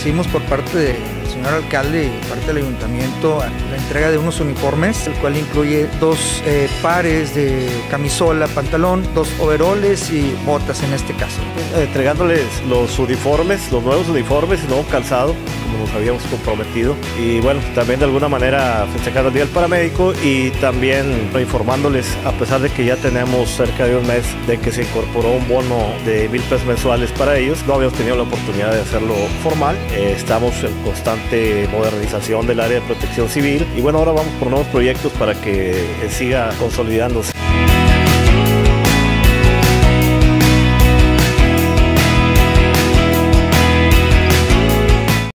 recibimos por parte del señor alcalde y parte del ayuntamiento la entrega de unos uniformes, el cual incluye dos eh, pares de camisola, pantalón, dos overoles y botas en este caso. Entregándoles los uniformes, los nuevos uniformes, nuevo calzado, como nos habíamos comprometido. Y bueno, también de alguna manera festejando el Día del Paramédico y también informándoles, a pesar de que ya tenemos cerca de un mes de que se incorporó un bono de mil pesos mensuales para ellos, no habíamos tenido la oportunidad de hacerlo formal. Eh, estamos en modernización del área de protección civil y bueno, ahora vamos por nuevos proyectos para que siga consolidándose.